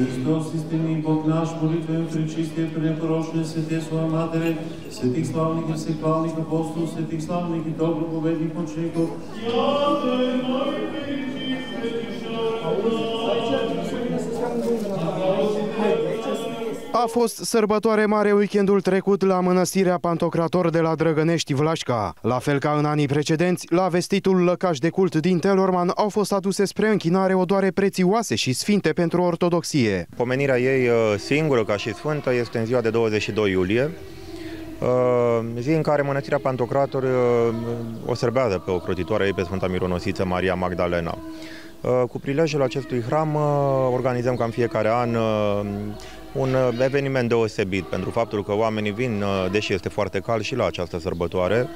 Христос, истинни Бог наш, молитвен, пречистия, препорочен, свете своя Матере, светих славник и всехвалник апостол, светих славник и добро победник мучеников. Я те, мой A fost sărbătoare mare weekendul trecut la mănăstirea Pantocrator de la Drăgănești Vlașca. La fel ca în anii precedenți, la vestitul lăcaș de cult din Telorman au fost aduse spre închinare odoare prețioase și sfinte pentru ortodoxie. Pomenirea ei uh, singură ca și sfântă este în ziua de 22 iulie, uh, zi în care mănăstirea Pantocrator uh, o sărbează pe ocrotitoarea ei pe Sfânta Mironosiță Maria Magdalena. Cu prilejul acestui hram organizăm ca în fiecare an un uh, eveniment deosebit pentru faptul că oamenii vin, uh, deși este foarte cald, și la această sărbătoare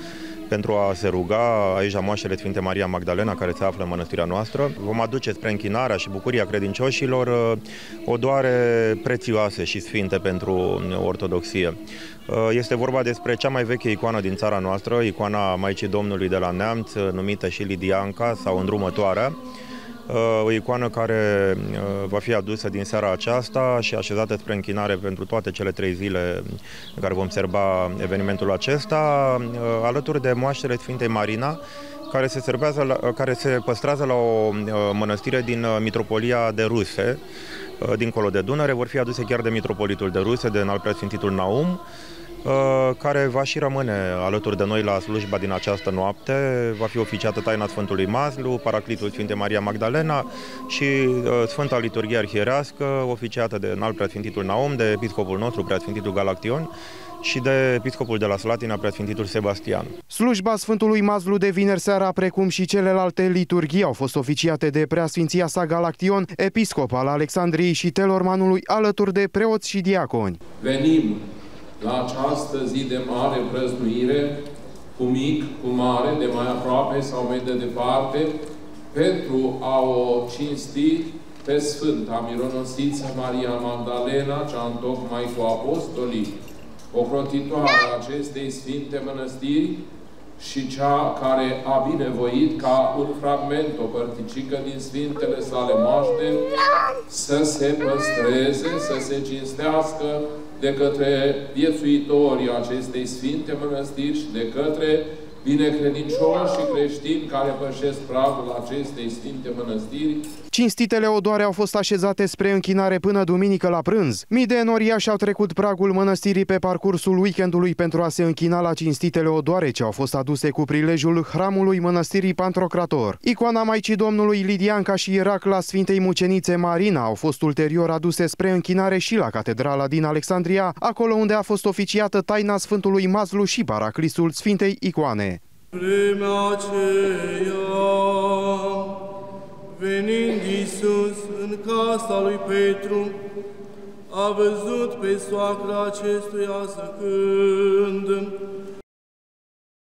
pentru a se ruga aici la moaștele Sfinte Maria Magdalena, care se află în mănăstirea noastră. Vom aduce spre închinarea și bucuria credincioșilor uh, o doare prețioase și sfinte pentru ortodoxie. Este vorba despre cea mai veche icoană din țara noastră, icoana Maicii Domnului de la Neamț, numită și Lidianca sau Îndrumătoarea, o icoană care uh, va fi adusă din seara aceasta și așezată spre închinare pentru toate cele trei zile în care vom serba evenimentul acesta, uh, alături de moaștele Sfintei Marina, care se, serbează la, care se păstrează la o uh, mănăstire din Mitropolia de Ruse, dincolo de Dunăre, vor fi aduse chiar de Mitropolitul de Ruse, de înalt preasfințitul Naum, Uh, care va și rămâne alături de noi la slujba din această noapte. Va fi oficiată taina Sfântului Mazlu, Paraclitul Sfinte Maria Magdalena și uh, Sfânta Liturghie Arhierească, oficiată de înalt preasfințitul Naum, de episcopul nostru, preasfințitul Galaction, și de episcopul de la Slatina, preasfințitul Sebastian. Slujba Sfântului Mazlu de vineri seara, precum și celelalte liturghii, au fost oficiate de preasfinția sa Galaction, episcop al Alexandriei și Telormanului, alături de preoți și diaconi. Venim la această zi de mare prăznuire, cu mic, cu mare, de mai aproape sau mai de departe, pentru a o cinsti pe Sfânta Mironosiță Maria Magdalena, cea întocmai cu apostolii, ocrotitoare acestei Sfinte Mănăstiri și cea care a binevoit ca un fragment, o părticică din Sfintele sale moaște, să se păstreze, să se cinstească de către viețuitorii acestei Sfinte Mănăstiri și de către binecredincioși și creștini care pășesc pragul acestei Sfinte Mănăstiri. Cinstitele odoare au fost așezate spre închinare până duminică la prânz. Mii de enoriași au trecut pragul mănăstirii pe parcursul weekendului pentru a se închina la cinstitele odoare ce au fost aduse cu prilejul hramului mănăstirii Pantrocrator. Icoana Maicii Domnului Lidianca și Iracla Sfintei Mucenițe Marina au fost ulterior aduse spre închinare și la catedrala din Alexandria, acolo unde a fost oficiată taina Sfântului Mazlu și paraclisul Sfintei Icoane. Vremea aceea, venind Iisus în casa lui Petru, a văzut pe soacra acestuia zăcând,